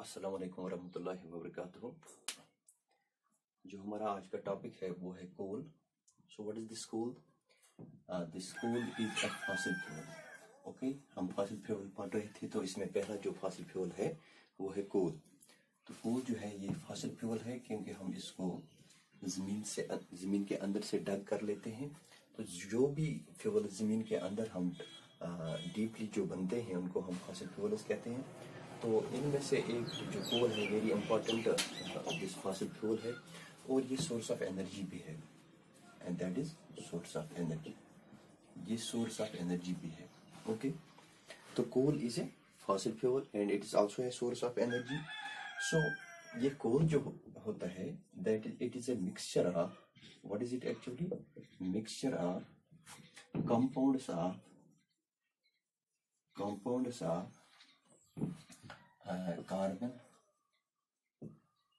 अस्सलाम वालेकुम वरहमतुल्लाहि वबरकातुहू जो हमारा आज का टॉपिक है, वो है coal so what is this coal this coal is a fossil fuel okay हम फॉसिल फ्यूल पढ़ रहे थे तो इसमें पहला जो फॉसिल फ्यूल है, वो है कोल तो कोल जो है, ये फॉसिल फ्यूल है, क्योंकि हम इसको ज़मीन से, ज़मीन के अंदर से डग कर लेते हैं। तो जो भी फ्यूल ज़मीन के अंदर हम डीपली जो बनते हैं, उनको हम फॉसिल फ्यूल्स कहते हैं। तो इनमें से एक जो कोल है very important this fossil fuel है और ये सोर्स ऑफ़ एनर्जी भी है। And that is source of energy ये सोर्स ऑफ़ एनर्जी भी है। ओके तो coal is a fossil fuel and it is also a source of energy so ये कोल जो होता है that it is a mixture of what is it actually mixture of compounds of of uh, carbon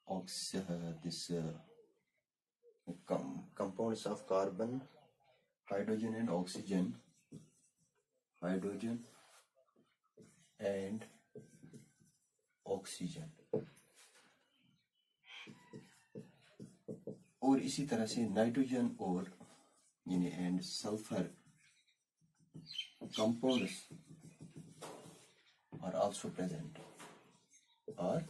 ox uh, this uh, com compounds of carbon hydrogen and oxygen hydrogen and oxygen और इसी तरह से nitrogen और यानी and sulphur compounds are also present. Are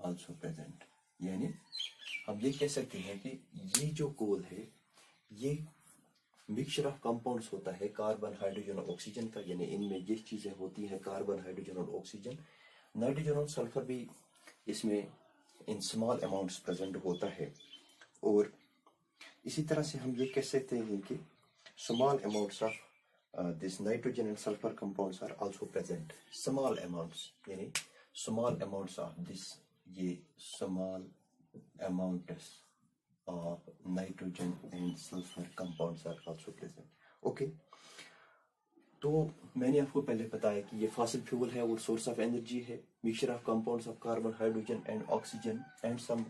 also present. यानी हम ये कह सकते हैं कि ये जो कोल है, ये मिक्सचर ऑफ़ कंपाउंड्स होता है कार्बन हाइड्रोजन और ऑक्सीजन का। यानी इनमें ये चीज़ें होती हैं कार्बन हाइड्रोजन और ऑक्सीजन नाइट्रोजन और सल्फ़र भी इसमें इन स्मॉल अमाउंट्स प्रेजेंट होता है। और इसी तरह से हम ये कह सकते हैं कि small amounts of uh, this nitrogen and sulfur compounds are also present small amounts yani small amounts of this ye small amounts of nitrogen and sulfur compounds are also present okay तो मैंने आपको पहले बताया कि ये fossil fuel है और source of energy है mixture of compounds of carbon hydrogen and oxygen and some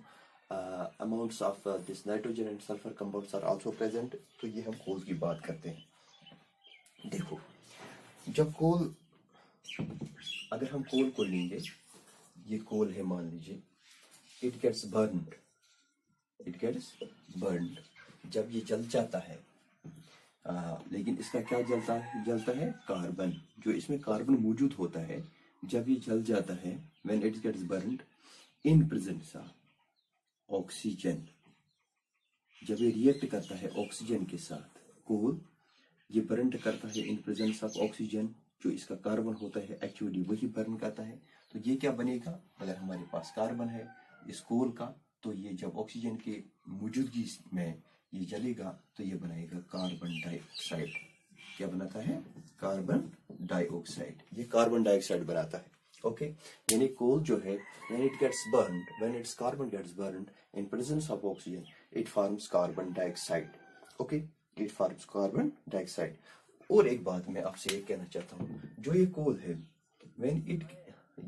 amounts of this nitrogen and sulphur compounds are also present तो ये हम कोल की बात करते हैं देखो जब कोल अगर हम कोल को लेंगे ये कोल है मान लीजिए it gets burn it gets burn जब ये जल जाता है आ, लेकिन इसका क्या जलता है जलता है? कार्बन जो इसमें कार्बन मौजूद होता है जब ये जल जाता है when it gets burn in presence oxygen जब ये रिएक्ट करता है ऑक्सीजन के साथ कोल ये बर्न करता है इन प्रेजेंस ऑफ़ ऑक्सीजन जो इसका कार्बन होता है एक्चुअली वही बर्न करता है। तो ये क्या बनेगा? अगर हमारे पास कार्बन है, इस कोल का तो ये जब ऑक्सीजन के मौजूदगी में ये जलेगा तो ये बनाएगा कार्बन डाइऑक्साइड क्या बनाता है? कार्बन डाइऑक्साइड ये कार्बन डाइऑक्साइड बनाता है। ओके यानी कोल जो है when it gets burn when its carbon gets burn in presence of oxygen it forms carbon dioxide okay it forms carbon dioxide. और एक बात मैं आपसे ये कहना चाहता हूँ जो ये कोल है व्हेन इट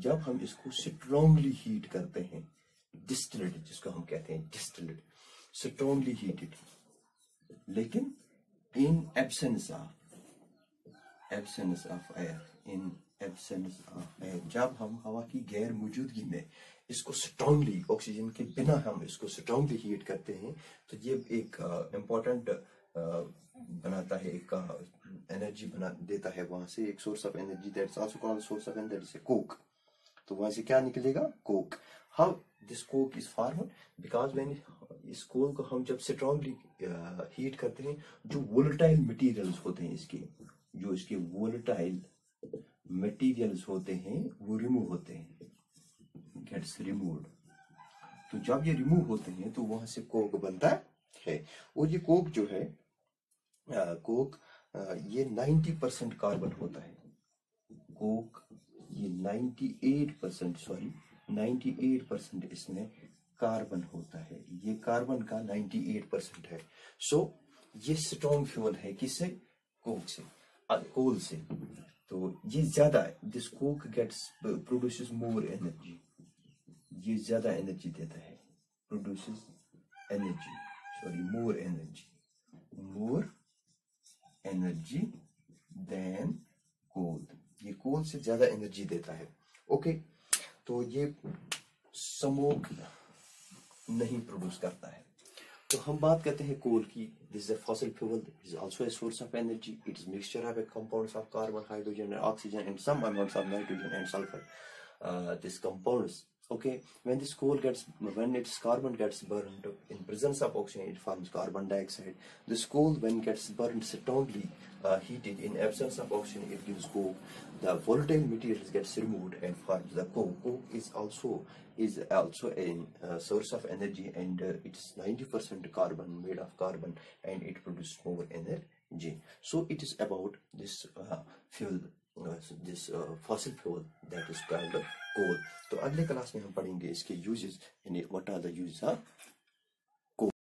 जब हम इसको स्ट्रांगली हीट करते हैं डिस्टिलेट जिसको हम कहते हैं डिस्टिलेट स्ट्रांगली हीटेड लेकिन in absence of absence of air in absence of air जब हम हवा की गैर मौजूदगी में इसको स्ट्रांगली ऑक्सीजन के बिना हम इसको स्ट्रांगली हीट करते हैं तो ये एक इम्पोर्टेंट uh, बनाता है, एक एनर्जी बना, देता है वहाँ से, एक source of energy that's also called source of energy से कोक तो वहाँ से क्या निकलेगा? Coke how this coke is formed because when इस कोल को हम जब स्ट्रांगली हीट करते हैं, जो वोलेटाइल मटेरियल्स होते हैं इसके, जो इसके वोलेटाइल मटेरियल्स होते हैं, वो रिमूव होते हैं. गेट्स रिमूव्ड तो जब ये रिमूव होते हैं तो वहाँ से कोक बनता है. और ये कोक जो है कोक ये 90 परसेंट कार्बन होता है। कोक ये 98 परसेंट सॉरी 98 परसेंट इसमें कार्बन होता है। ये कार्बन का 98 परसेंट है। सो so, ये स्ट्रॉन्ग फ्यूल है किससे कोक से कोल से। तो ये ज़्यादा this coke gets produces more energy ये ज़्यादा एनर्जी देता है। Produces energy sorry more energy more energy than coal ये कोल से ज़्यादा एनर्जी देता है। ओके तो ये स्मोक नहीं प्रोड्यूस करता है। तो हम बात करते हैं कोल की। This a fossil fuel is also a source of energy it is mixture of compounds of carbon hydrogen and oxygen and some amounts of nitrogen and sulphur this compounds okay when this coal gets when its carbon gets burned in presence of oxygen it forms carbon dioxide. This coal when gets burned strongly uh, heated. In absence of oxygen it gives coke the volatile materials gets removed and forms the coke. Coke is also is also a uh, source of energy and uh, it's 90% carbon made of carbon and it produces more energy. So it is about this uh, fuel uh, this uh, fossil fuel that is called coal तो अगले class में हम पढ़ेंगे इसके uses यानी what are the uses of